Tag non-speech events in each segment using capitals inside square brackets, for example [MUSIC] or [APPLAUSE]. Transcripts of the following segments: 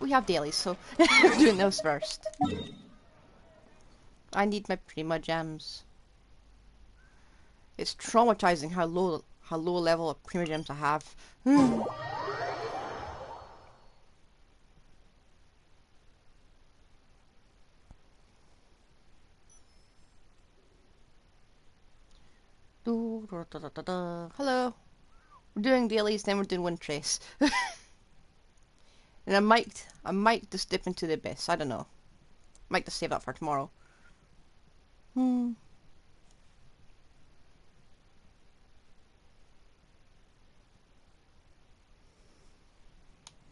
we have dailies, so [LAUGHS] we're doing those first. I need my Primogems. It's traumatizing how low how low level of Primogems I have. [SIGHS] Hello. We're doing dailies, then we're doing Windtrace. [LAUGHS] and I might, I might just dip into the abyss. I don't know. Might just save that for tomorrow. Hmm.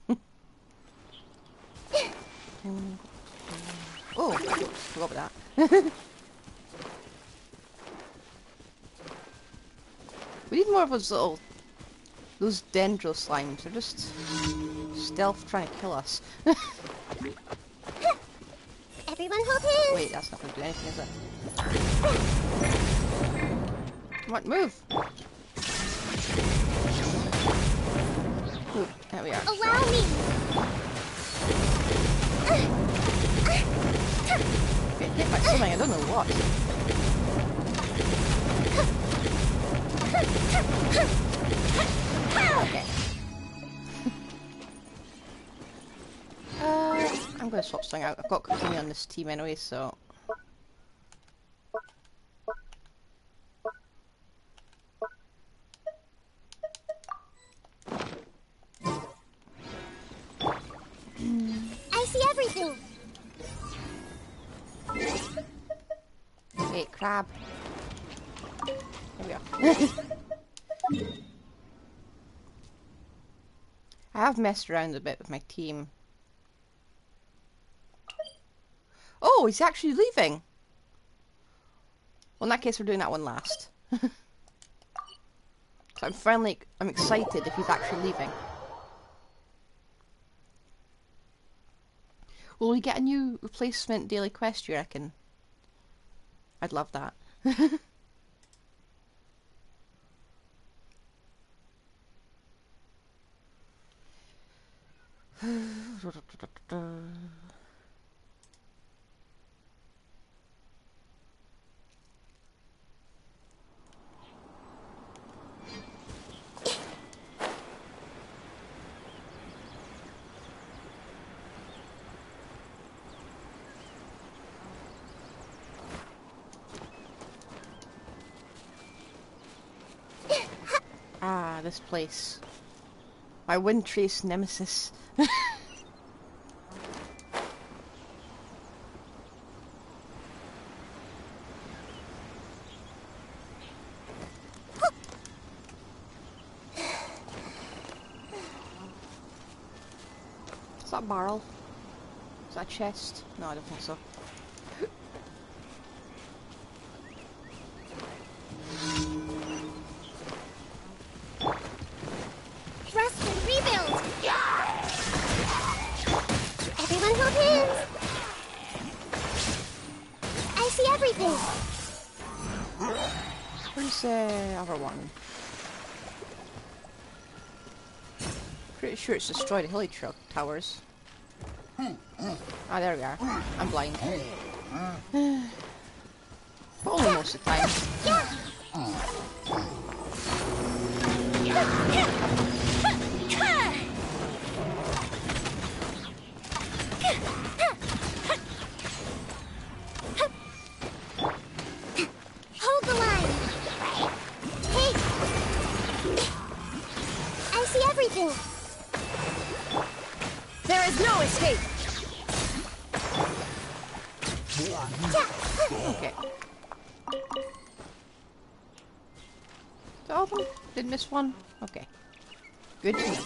[LAUGHS] oh, forgot about that. [LAUGHS] We need more of those little... Those dendro slimes. They're just... Stealth trying to kill us. [LAUGHS] Everyone hold hands! Wait, that's not gonna do anything, is it? Come on, move! Ooh, there we are. Allow me! Get hit by something, I don't know what. Okay. I'm gonna swap something out. I've got Kokomi on this team anyway, so... I see everything! Hey, crab. There we are. [LAUGHS] I have messed around a bit with my team. Oh, he's actually leaving. Well, in that case, we're doing that one last. I'm finally, I'm excited if he's actually leaving. Will we get a new replacement daily quest, you reckon? I'd love that. ah, this place. My Windtrace nemesis. [LAUGHS] Is that barrel? Is that chest? No, I don't think so. Sure it's destroyed hilly truck towers. Ah, there we are. I'm blind. [SIGHS] only most of the time. Did miss one? Okay. Good to know.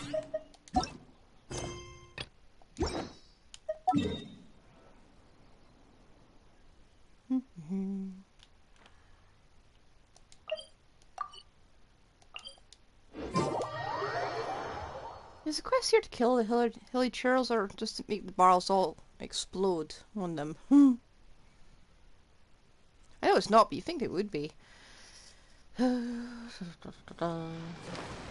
Is the quest here to kill the hilly, hilichurls or just to make the barrels all explode on them? Hmm. I know it's not, but you think it would be. Da, da, da, da.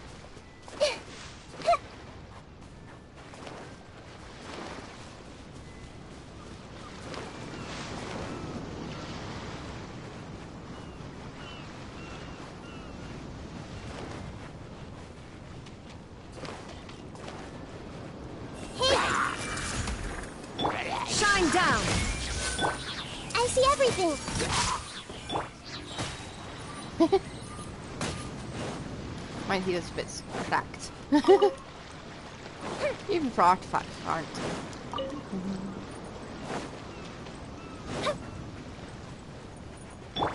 Mine heal's a bit cracked. [LAUGHS] Even for artifacts aren't.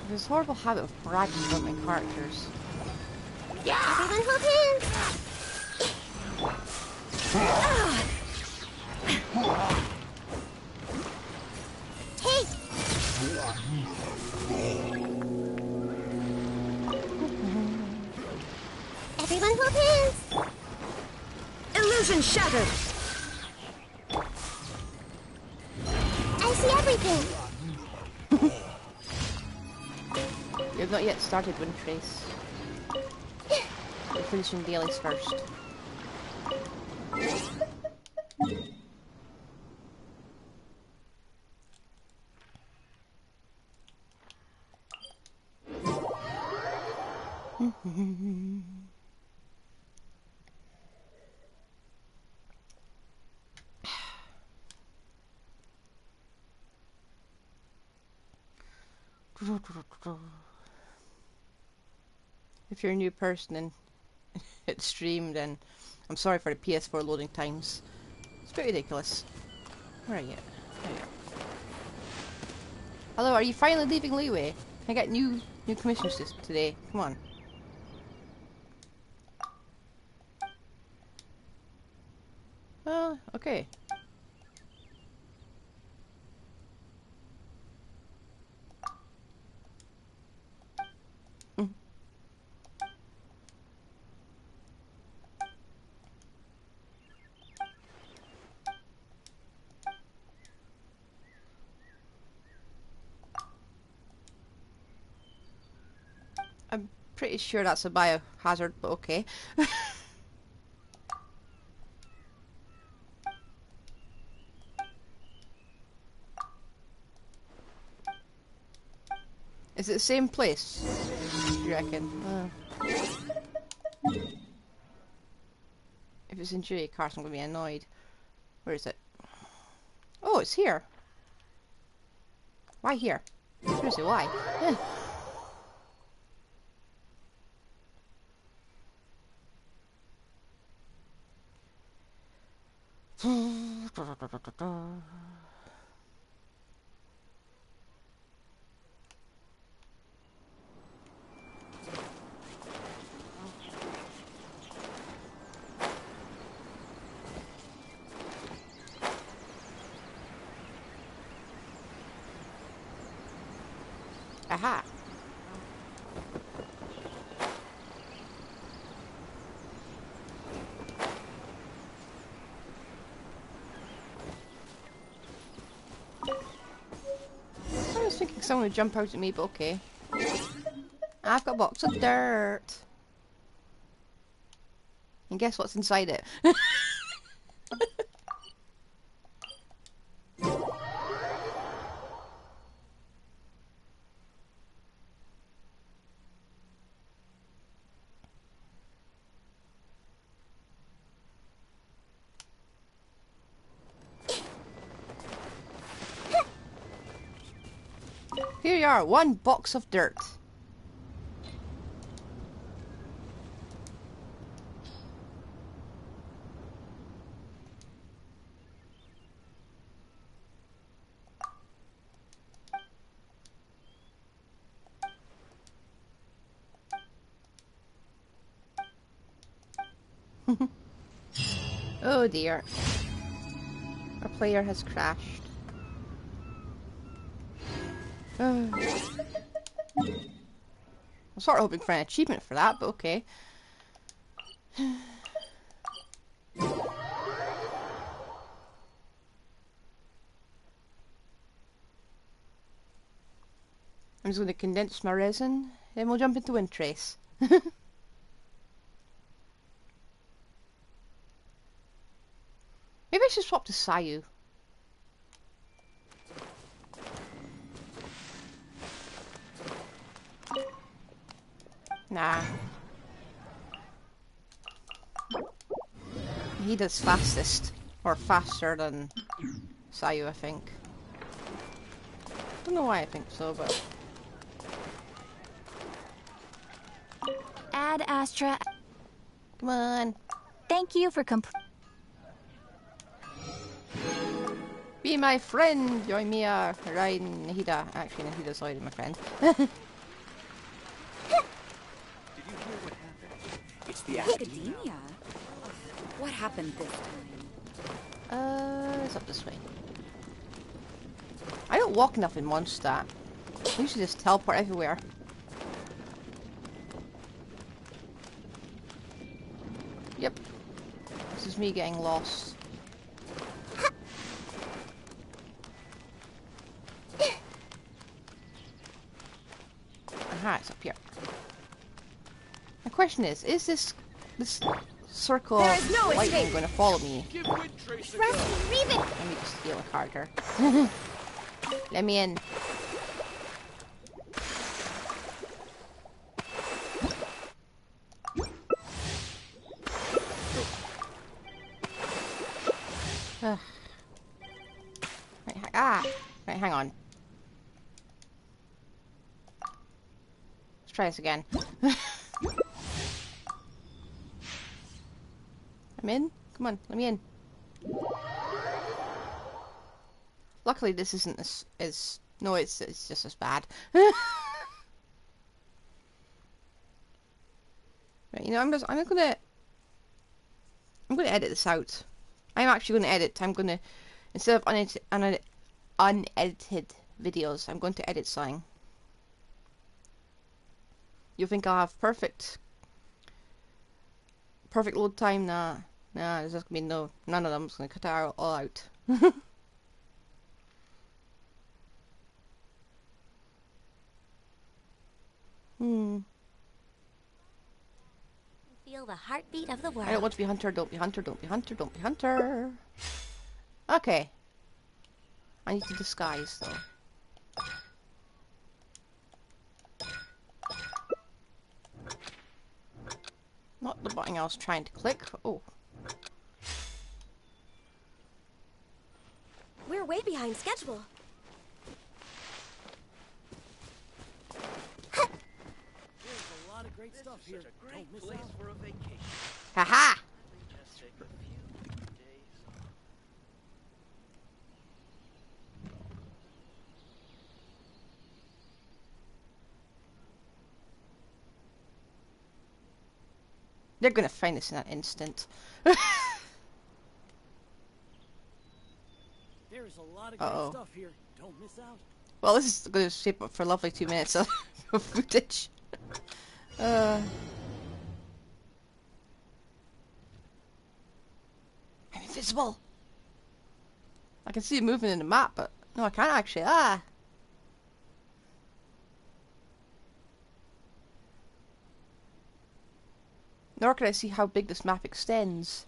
This horrible habit of bragging about my characters. Hands. See everything. You have not yet started Wind Trace. [LAUGHS] We're finishing dailies first. If you're a new person and [LAUGHS] it's streamed then I'm sorry for the PS4 loading times. It's bit ridiculous. Where are you? Hello, are you finally leaving Leeway? I got new new commissions today. Come on. Oh, okay. I'm pretty sure that's a biohazard, but okay. [LAUGHS] Is it the same place? You reckon? Uh. If it's in Julia Carson, I'm gonna be annoyed. Where is it? Oh, it's here. Why here? Seriously, why? Eh. Aha. I was thinking someone would jump out at me, but okay. I've got a box of dirt. And guess what's inside it? [LAUGHS] are, one box of dirt. [LAUGHS] oh dear. Our player has crashed. I'm sort of hoping for an achievement for that, but okay. I'm just going to condense my resin, then we'll jump into Windtrace. [LAUGHS] Maybe I should swap to Sayu. Nah. He does fastest. Or faster than Sayu, I think. don't know why I think so, but Ad Astra. come on. Thank you for compl- Be my friend, Yoimiya, Raiden, Nahida. Actually, Nahida's already my friend. [LAUGHS] Did you hear what happened? It's the academia. What happened this time? uh, it's up this way. I don't walk enough in Mondstadt. I usually just teleport everywhere. Yep. This is me getting lost. Aha, it's up here. The question is, is this this circle There of is no lightning escape. going to follow me? Give Wind Trace a go. Rusty, leave it! Let me just steal a Carter. Let me in. [SIGHS] Right, ah! Right, hang on. Let's try this again. Come on, let me in. Luckily, this isn't as, as no, it's it's just as bad. [LAUGHS] right, you know, I'm just I'm gonna I'm gonna edit this out. I'm actually gonna edit. I'm gonna instead of unedited, unedited, unedited videos, I'm going to edit something. You think I'll have perfect perfect load time? Nah, nah. There's just gonna be no none of them. I'm just gonna cut out all out. [LAUGHS] Hmm. Feel the heartbeat of the world. I don't want to be hunter. Don't be hunter. Don't be hunter. Don't be hunter. Okay. I need to disguise though. Not the button I was trying to click. Oh, We're way behind schedule. There's a lot of great stuff here. A Don't place for a vacation. haha! They're gonna find us in an instant. [LAUGHS] There's a lot of Uh-oh. stuff here. Don't miss out. Well, this is going to shape up for a lovely two minutes of of [LAUGHS] footage. Uh, I'm invisible. I can see it moving in the map, but no, I can't actually. Ah. Nor can I see how big this map extends.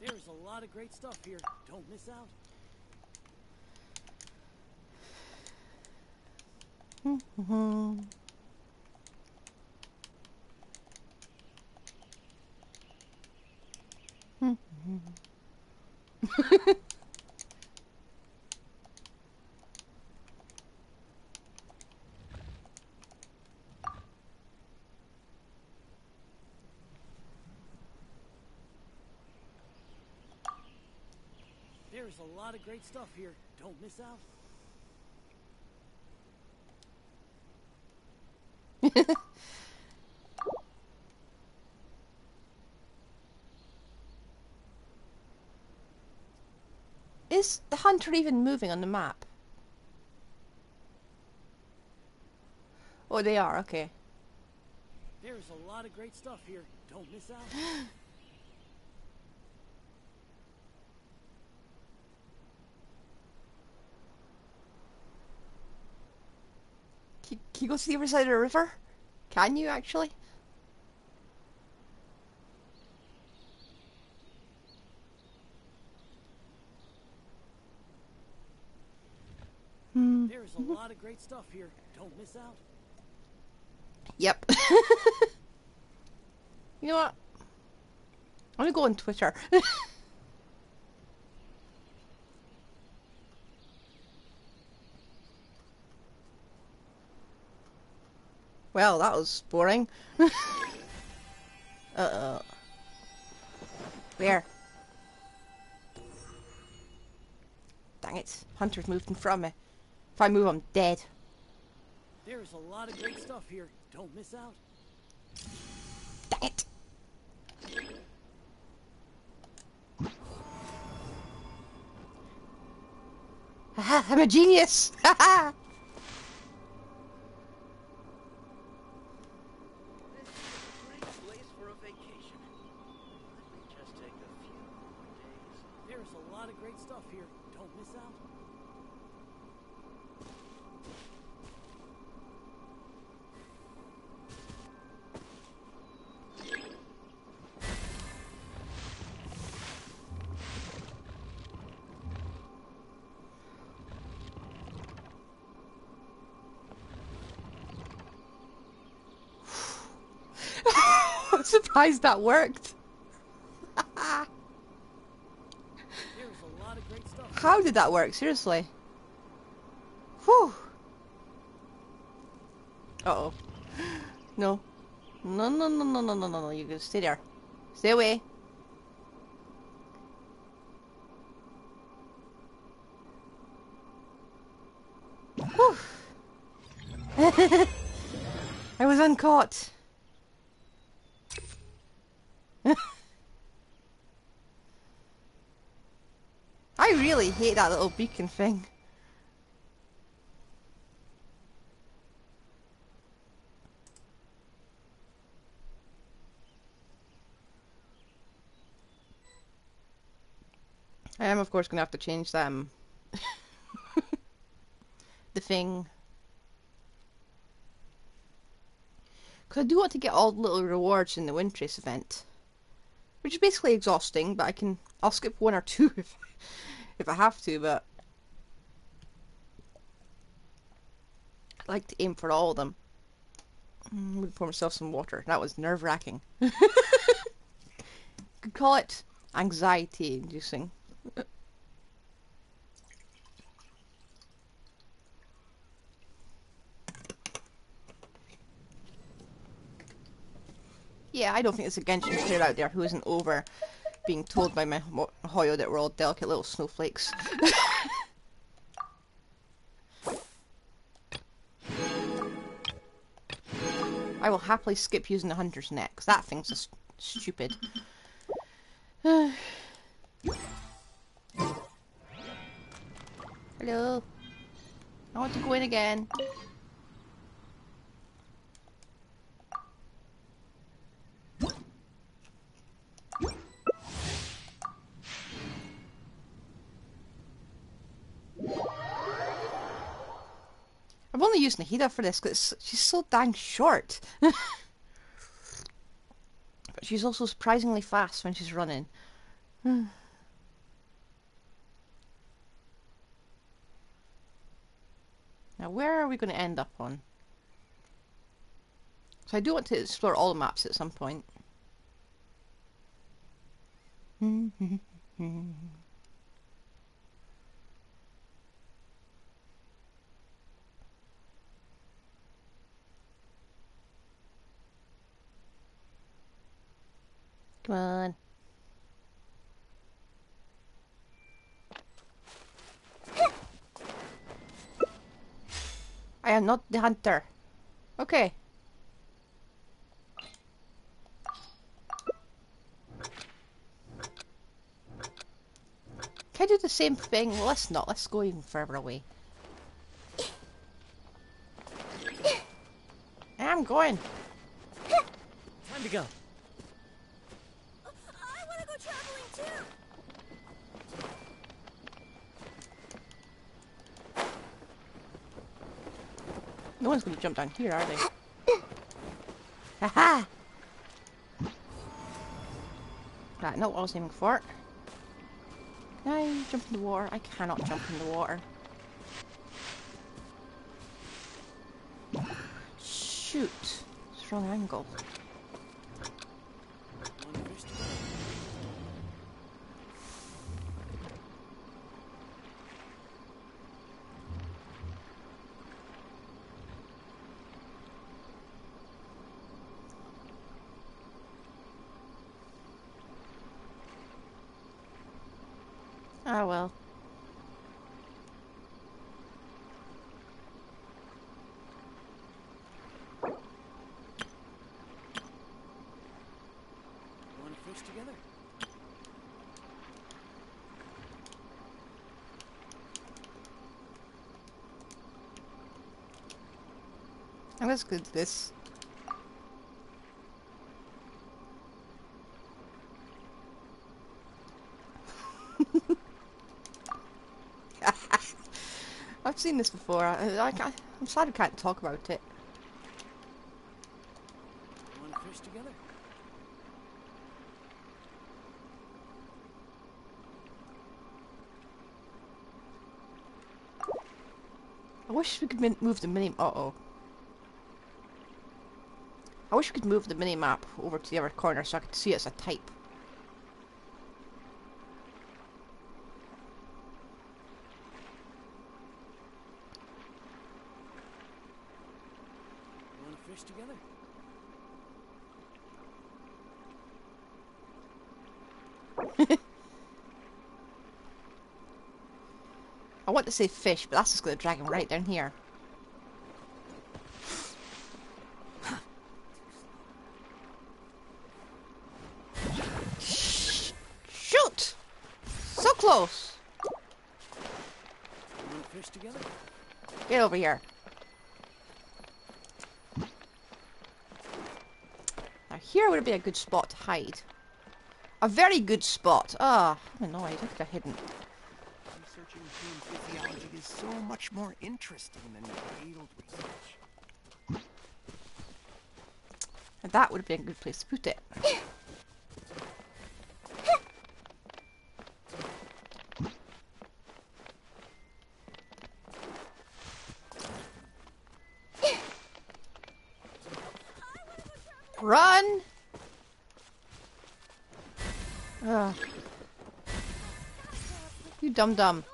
There's a lot of great stuff here. Don't miss out. [LAUGHS] There's a lot of great stuff here. Don't miss out. [LAUGHS] Is the hunter even moving on the map? Oh, they are, okay. There's a lot of great stuff here. Don't miss out. [LAUGHS] Can, can you go to the other side of the river? Can you actually? Hmm. There's a lot of great stuff here. Don't miss out. Yep. [LAUGHS] you know what? I'm gonna go on Twitter. [LAUGHS] Well, that was boring. [LAUGHS] Uh-oh. Where? Dang it. Hunter's moved in front of me. If I move, I'm dead. There's a lot of great stuff here. Don't miss out. Dang it. Haha, [LAUGHS] I'm a genius! [LAUGHS] Haha! Great stuff here. Don't miss out. [LAUGHS] Surprised that worked. There's a lot of great stuff. Did that work? Seriously. Whew. Uh oh. No. No, no, no, no, no, no, no, no. You gotta stay there. Stay away. Whew. [LAUGHS] I was uncaught. [LAUGHS] I really hate that little beacon thing. I am, of course, going to have to change them. [LAUGHS] the thing. Because I do want to get all the little rewards in the Windtrace event. Which is basically exhausting, but I can... I'll skip one or two [LAUGHS] if, if I have to, but... I like to aim for all of them. Mm, I'm gonna pour myself some water. That was nerve-wracking. [LAUGHS] Could call it anxiety-inducing. Yeah, I don't think there's a Genshin player out there who isn't over being told by my Hoyo that we're all delicate little snowflakes. [LAUGHS] I will happily skip using the hunter's net, because that thing's just stupid. [SIGHS] Hello. I want to go in again. Only used Nahida for this because she's so dang short. [LAUGHS] but she's also surprisingly fast when she's running. [SIGHS] now, where are we going to end up on? So I do want to explore all the maps at some point. [LAUGHS] Come on. I am not the hunter. Okay. Can I do the same thing? Well, let's not. Let's go even further away. I'm going. Time to go. I want to go traveling too. No one's going to jump down here, are they? [COUGHS] Haha! Right, not what I was aiming for. Can I jump in the water? I cannot jump in the water. Shoot! It's wrong angle. One fish to go. Ah well. Want to fish together? I'm good this. [LAUGHS] I've seen this before. I, I, can't- I'm sad I can't talk about it. Want to fish together? I wish we could move the mini. Uh oh. I wish we could move the mini map over to the other corner so I could see it as a type. Want to fish together? [LAUGHS] I want to say fish, but that's just going to drag him right down here. Shoot! So close! Get over here. Now here would be a good spot to hide. A very good spot. Ah, I'm annoyed. I could have hidden. Researching human physiology is so much more interesting than field research. And that would have been a good place to put it. [LAUGHS] dum dum.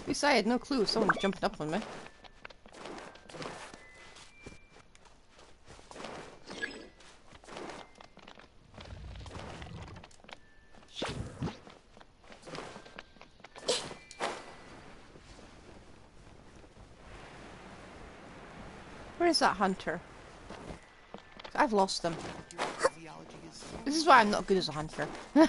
At I had no clue someone was jumping up on me. Where is that hunter? I've lost them. Human physiology is so This is why I'm not good as a hunter. [LAUGHS]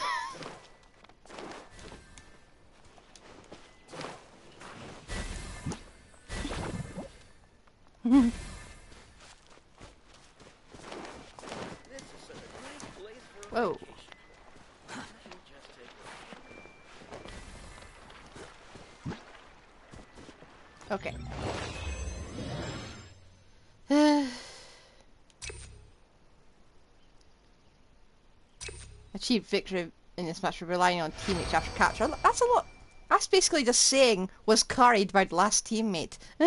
Achieved victory in this match for relying on teammates after capture. That's a lot. That's basically just saying was carried by the last teammate. [LAUGHS]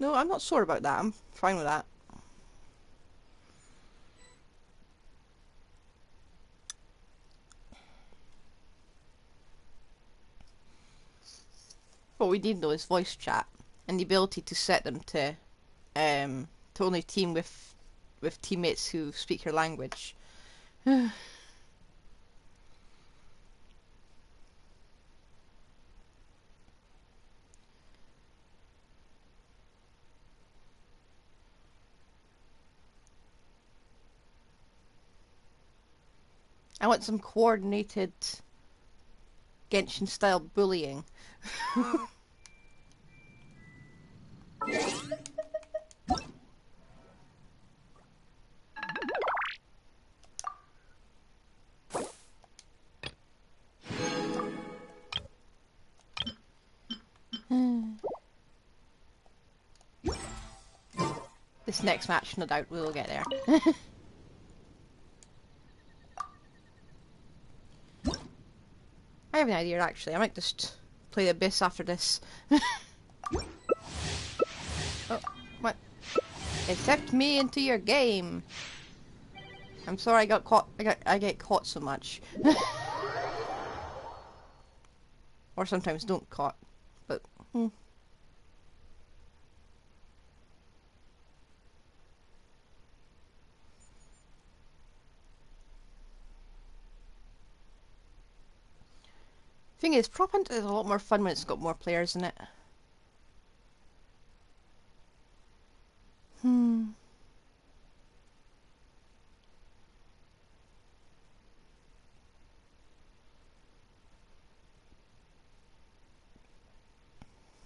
no, I'm not sore about that. I'm fine with that. What we need though is voice chat and the ability to set them to um to only team with with teammates who speak your language. [SIGHS] I want some coordinated Genshin style bullying. [LAUGHS] [LAUGHS] this next match, no doubt, we'll get there. [LAUGHS] I have an idea actually. I might just play the Abyss after this. [LAUGHS] oh, what? Accept me into your game. I'm sorry I got caught. I got. I get caught so much. [LAUGHS] or sometimes don't caught. But hmm. Thing is, Prop Hunt is a lot more fun when it's got more players in it. Hmm.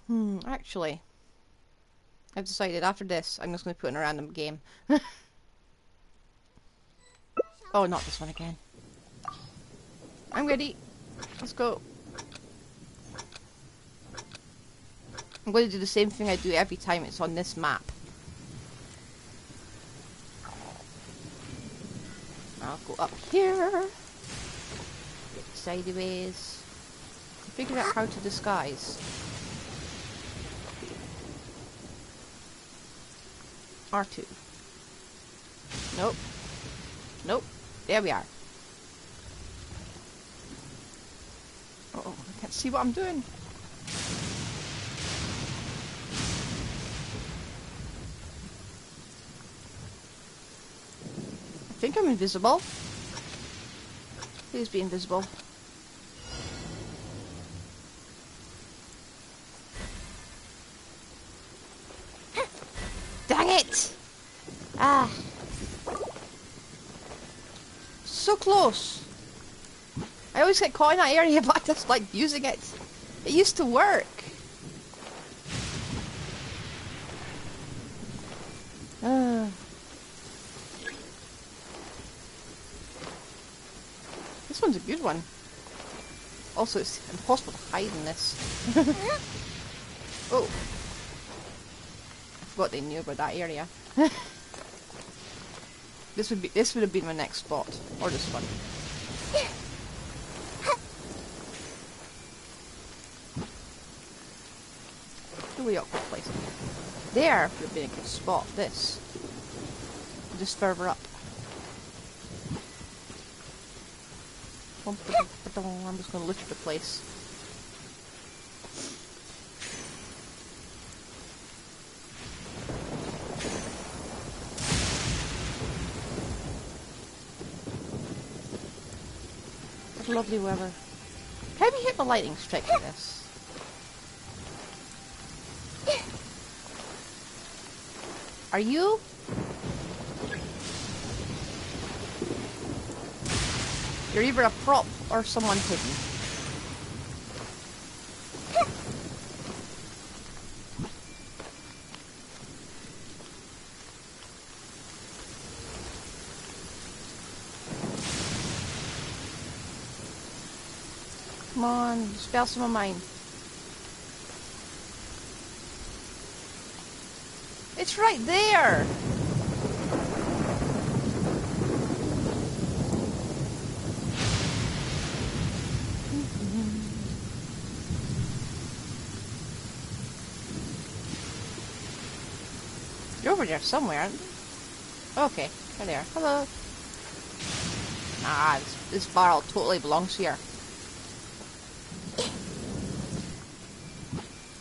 Hmm, actually, I've decided after this, I'm just going to put in a random game. [LAUGHS] oh, not this one again. I'm ready. Let's go. I'm going to do the same thing I do every time it's on this map. I'll go up here. Sideways. Figure out how to disguise. R2. Nope. Nope. There we are. Uh oh, I can't see what I'm doing. Think I'm invisible. Please be invisible. [GASPS] Dang it! Ah. So close. I always get caught in that area, [LAUGHS] but I just like using it. It used to work. Ah. This one's a good one. Also, it's impossible to hide in this. [LAUGHS] oh. I forgot they knew about that area. [LAUGHS] this would be this would have been my next spot. Or this one. Really awkward place. There would have been a good spot, this. Just further up. I'm just gonna at the place. What lovely weather. Have you hit the lightning strike with this? Are you? You're either a prop or someone hidden. Come on, spell some of mine. It's right there! Over there somewhere? Okay, there they are. Hello. Ah, this, this barrel totally belongs here.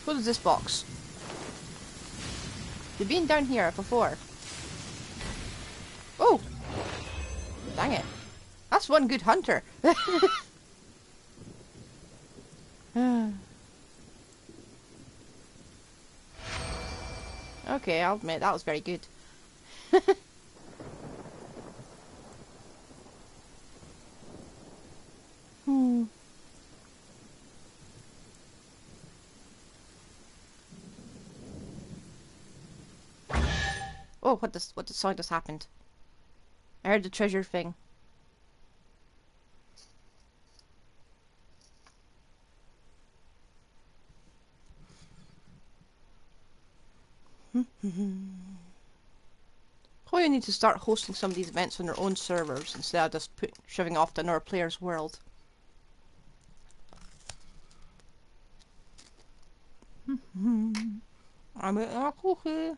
What is this box? You've been down here before. Oh! Dang it. That's one good hunter. [LAUGHS] okay, I'll admit that was very good. [LAUGHS] hmm. Oh, what this what the song just happened? I heard the treasure thing. Probably need to start hosting some of these events on their own servers instead of just put, shoving off to another player's world. [LAUGHS] I'm a cookie.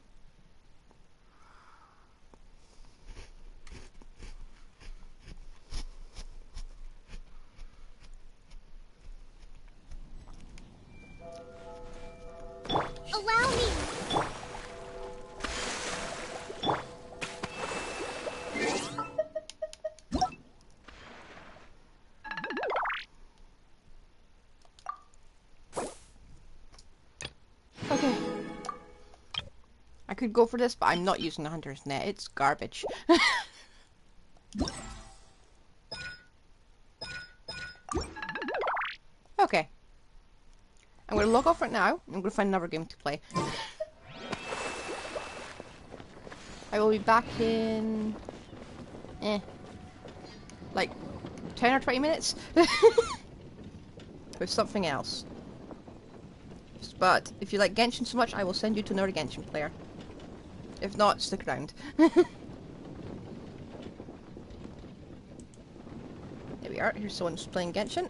Could go for this, but I'm not using the hunter's net. It's garbage. [LAUGHS] okay. I'm going to log off right now. I'm going to find another game to play. I will be back in... Eh. Like, 10 or 20 minutes? [LAUGHS] With something else. But, if you like Genshin so much, I will send you to another Genshin player. If not, stick around. [LAUGHS] there we are. Here's someone who's playing Genshin.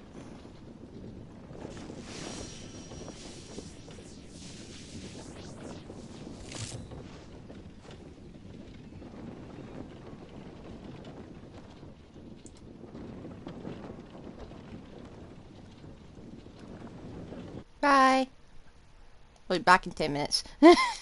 Bye. I'll be back in 10 minutes. [LAUGHS]